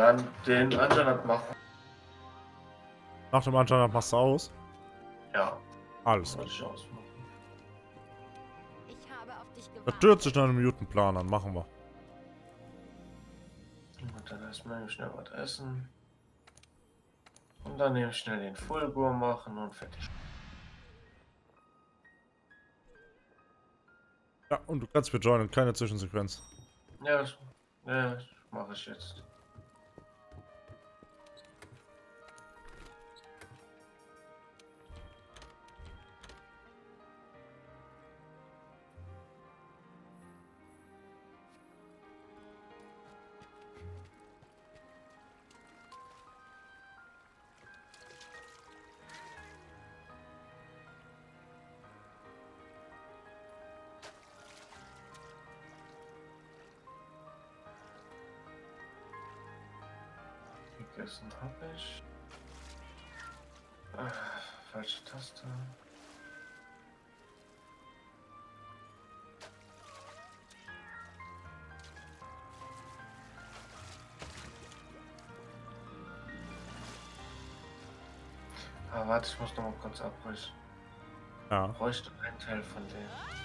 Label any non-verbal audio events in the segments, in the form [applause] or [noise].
Dann den Anjanat machen. Nach dem Anschein machst du aus? Ja, Alles soll klar. ich ausmachen. Ich habe auf dich Das gewartet. hört sich nach einem guten Plan an. Machen wir. Und dann erstmal schnell was essen. Und dann eben schnell den Fulgur machen und fertig. Ja, und du kannst mir joinen. Keine Zwischensequenz. Ja, das, ja, das mache ich jetzt. Gegessen habe ich. Ah, falsche Taste. Ah, warte, ich muss noch mal kurz abbrechen. Ja. Bräuchte einen Teil von dem.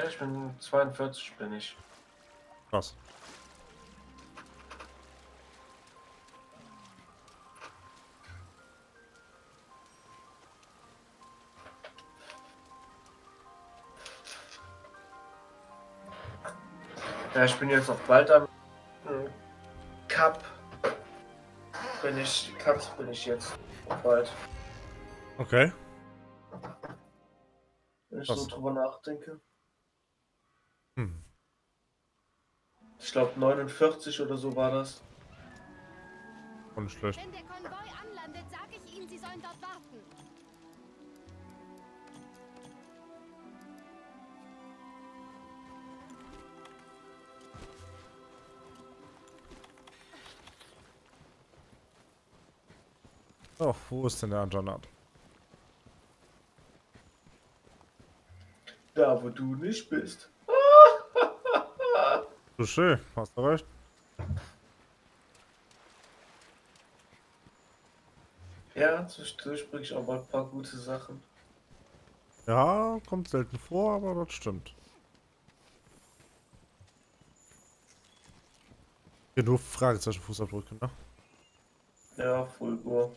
Ja, ich bin 42 bin ich. Krass. Ja, ich bin jetzt auch bald am äh, Cup. Bin ich, Cups bin ich jetzt bald. Okay. Wenn ich Was? so drüber nachdenke. Ich glaube 49 oder so war das. Und schlecht. Wenn der Konvoi anlandet, sage ich ihnen, sie sollen dort warten. Oh, wo ist denn der Anjanat? Da, wo du nicht bist. Schön. Hast du recht. Ja, zwischendurch bringe ich auch mal ein paar gute Sachen. Ja, kommt selten vor, aber das stimmt. Hier nur Fragezeichen Fußabdrücke, ne? Ja, Fulgur.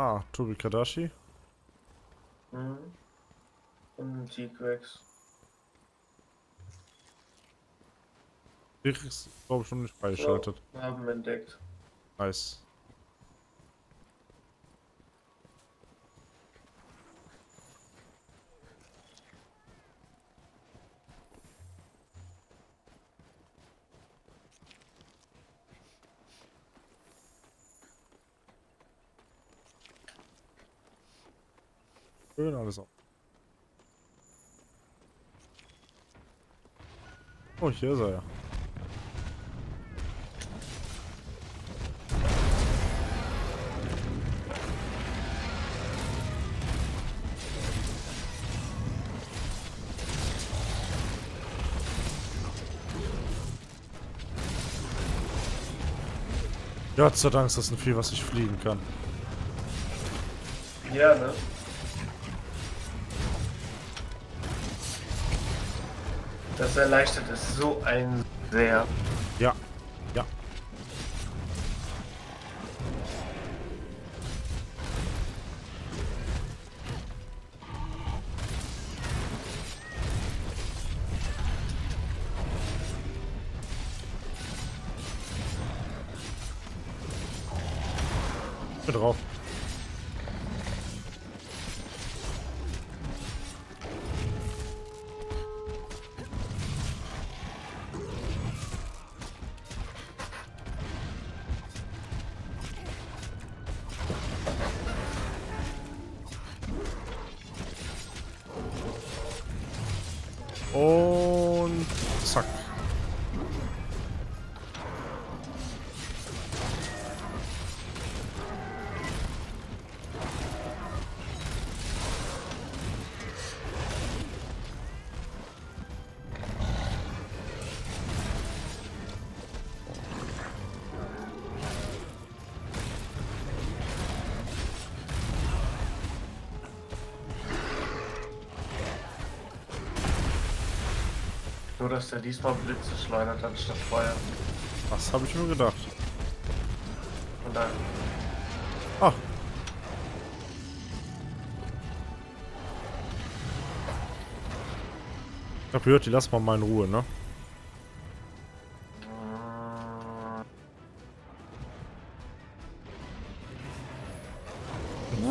Ah, Tobi Kadashi. Mhm. Und T-Rex. Kriegst du, glaube ich, noch nicht freigeschaltet. So, haben wir entdeckt. Nice. Schön alles auf. Oh, hier ist er ja. Gott sei Dank ist das ein Vieh, was ich fliegen kann. Ja, ne? Das erleichtert es so ein sehr. Ja. Ja. Drauf. Nur, dass der diesmal Blitze schleudert anstatt Feuer. Das habe ich mir gedacht. Und dann Ah. Ich hab gehört, die lassen wir mal in Ruhe, ne?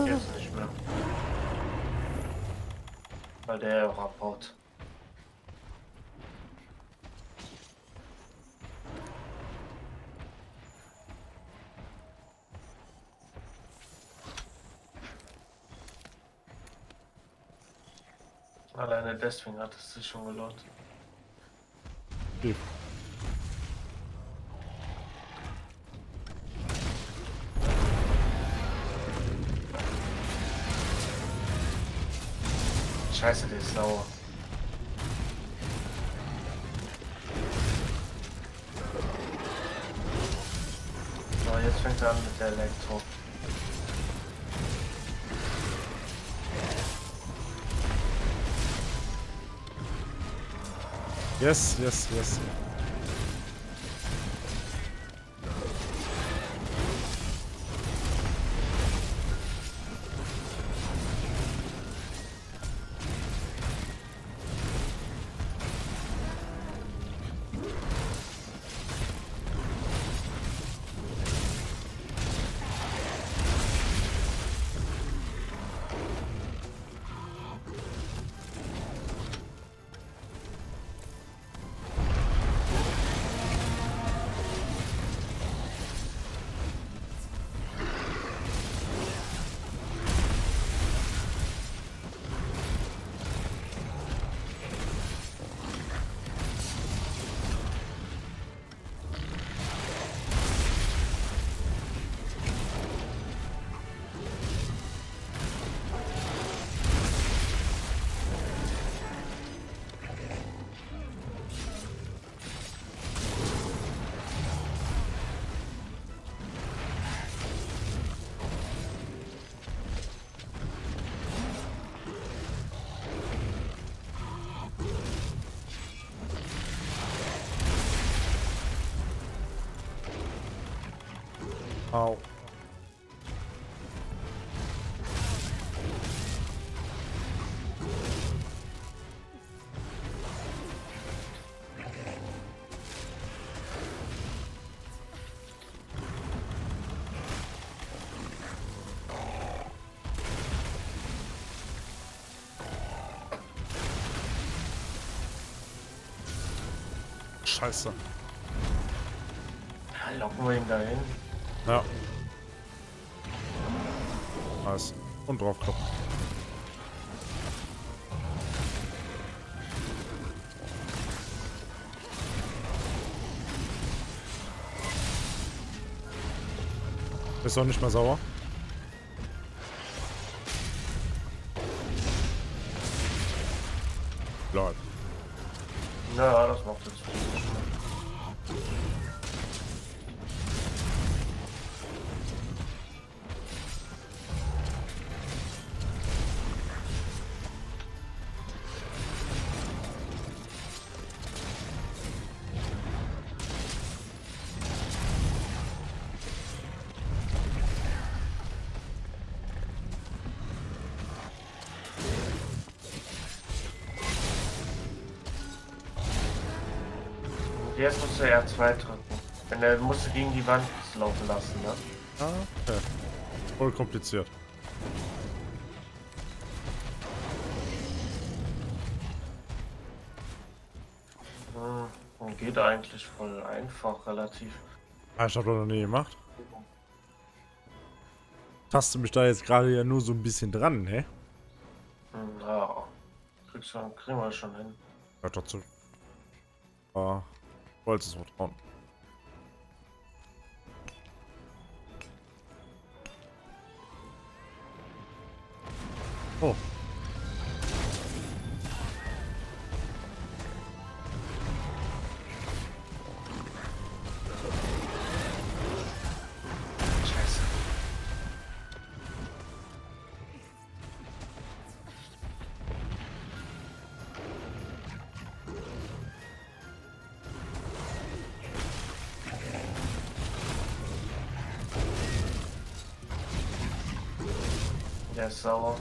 jetzt nicht mehr. Weil der ja auch abhaut. Deswegen hat es sich schon gelohnt. Okay. Scheiße, der ist sauer. So, jetzt fängt er an mit der Elektro. Yes, yes, yes. Au. Scheiße. Locken wir ihn dahin. Und draufkloppen. Ist auch nicht mehr sauer. Jetzt musst du R2 drücken. Wenn er musst du gegen die Wand laufen lassen, ne? Ah, okay. Voll kompliziert. Hm, geht eigentlich voll einfach, relativ. Ah, ich hab doch noch nie gemacht. Taste mich da jetzt gerade ja nur so ein bisschen dran? Hm, Ja, kriegst du, kriegen wir schon hin. Ja, trotzdem. Ah, vollstes Vertrauen. Oh. Der ist sauer.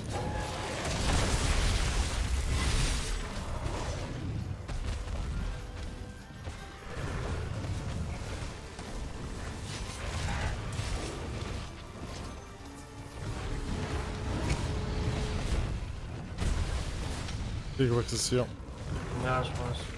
Wie ist hier? Ja, ich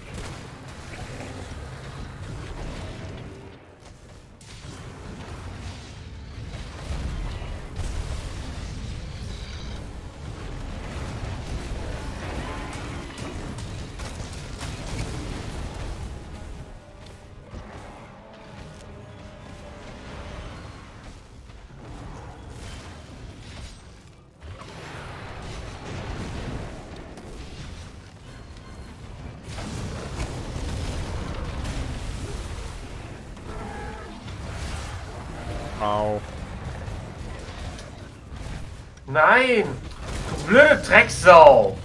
Au. Nein! Blöde Drecksau!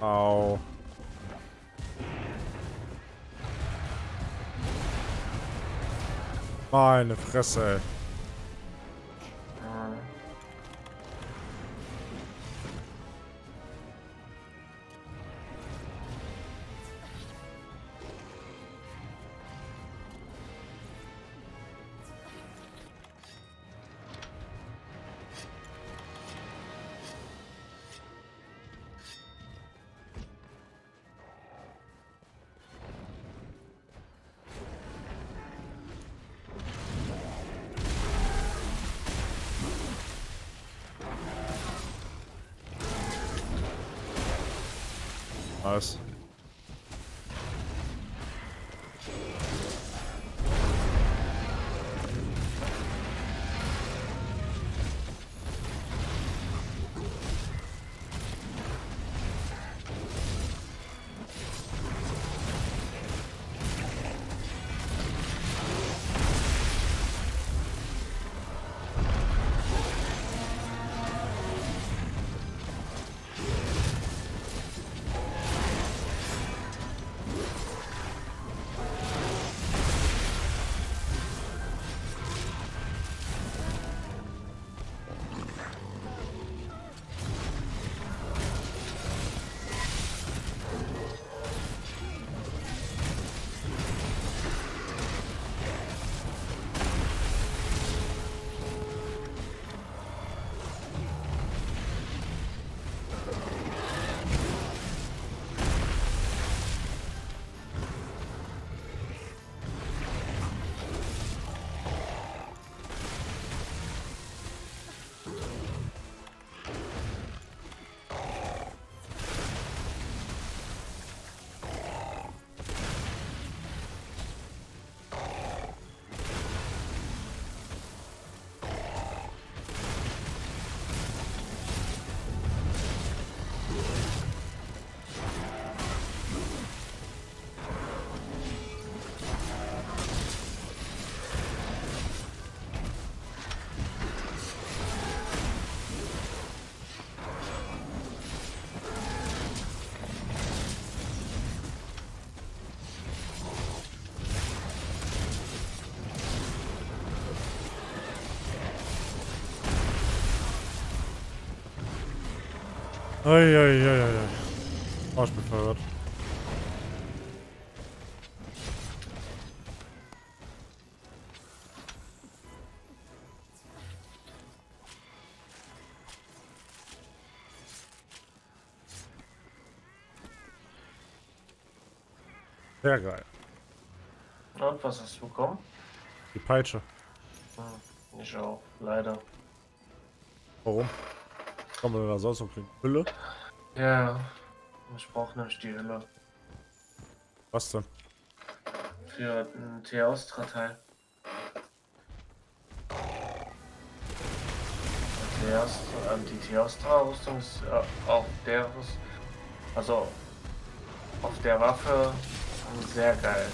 Au. Meine Fresse, ey. Nice. Eieieiei. Arsch befördert. Sehr geil. Und was hast du bekommen? Die Peitsche. Hm, ich auch, leider. Warum? Kann man denn da sonst noch kriegen? Hülle? Ja, ich brauche nämlich die Hülle Was denn? für ein Theostra-Teil. Theostra, ähm, die Theostra-Rüstung ist äh, auf der Rüst- also auf der Waffe sehr geil.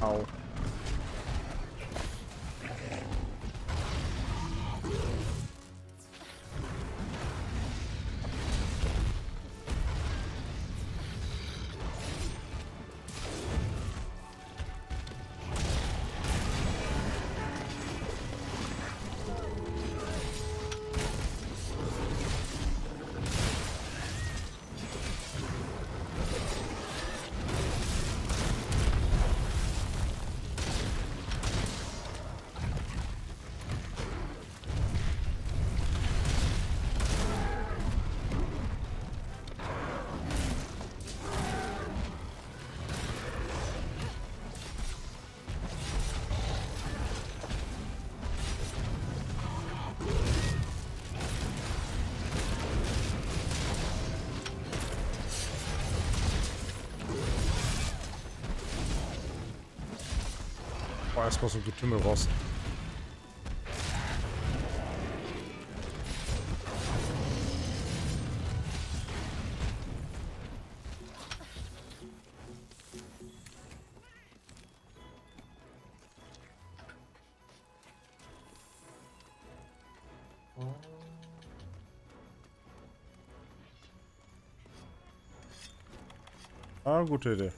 Au. Boah, erstmal so ein Getümmel raus. Ah, gute Idee.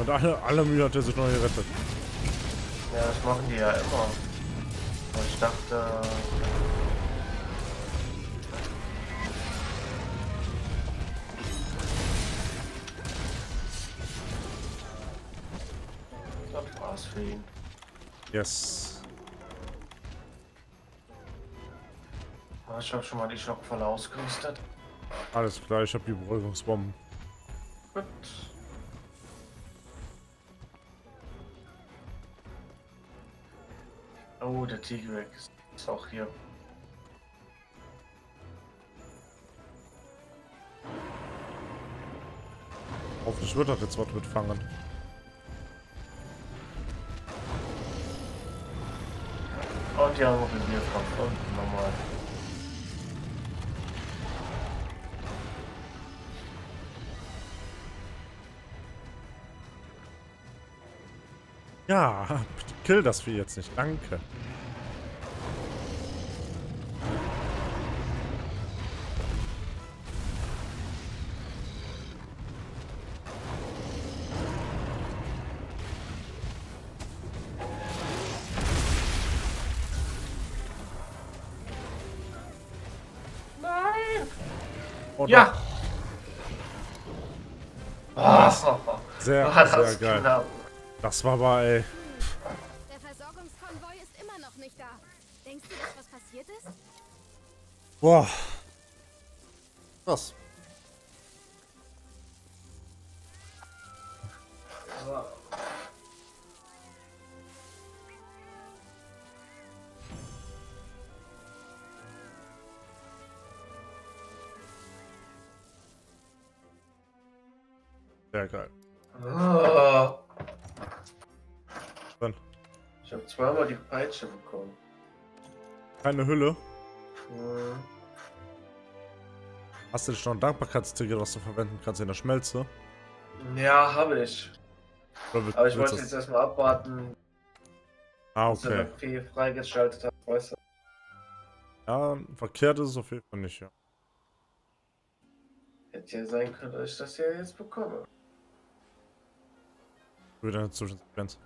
Und alle, alle Mühe hat er sich noch gerettet. Ja, das machen die ja immer. Aber ich dachte. Das war's für ihn. Yes. Ah, Ich habe schon mal die Schockfalle ausgerüstet. Alles klar, ich habe die Beruhigungsbomben. Gut. Der T-Rex ist auch hier. Hoffentlich wird das jetzt was mitfangen. Und die haben noch den Bierkampf unten nochmal. Ja, [laughs] kill das Vieh jetzt nicht. Danke. Nein! Oh, Ja! Ah, Sehr, war sehr das geil. knapp. Das war aber, ey. Nicht da. Denkst du, dass was passiert ist? Boah. Krass. Sehr geil. Ah. Dann Ich habe zweimal die Peitsche bekommen. keine Hülle. Hm. Hast du schon ein Dankbarkeitsticket, was du verwenden kannst in der Schmelze? Ja, habe ich. Willst- Aber ich wollte du jetzt das- erstmal abwarten, Ah, bis okay. das Vieh freigeschaltet hat. Weißt du? Ja, verkehrt ist es auf jeden Fall nicht, ja. Hätte ja sein können, dass ich das ja jetzt bekomme. Wieder eine Zwischensequenz.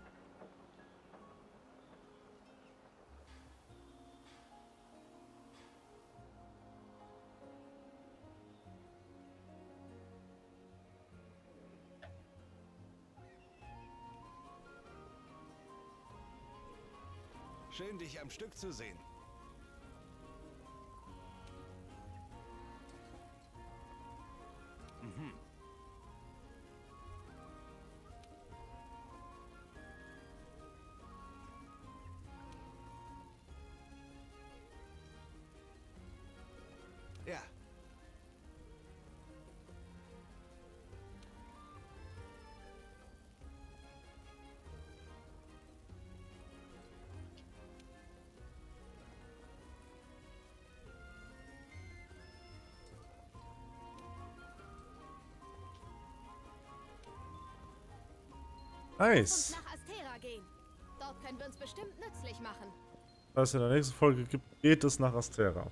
Schön, dich am Stück zu sehen. Machen. Da es in der nächsten Folge gibt, geht es nach Astera.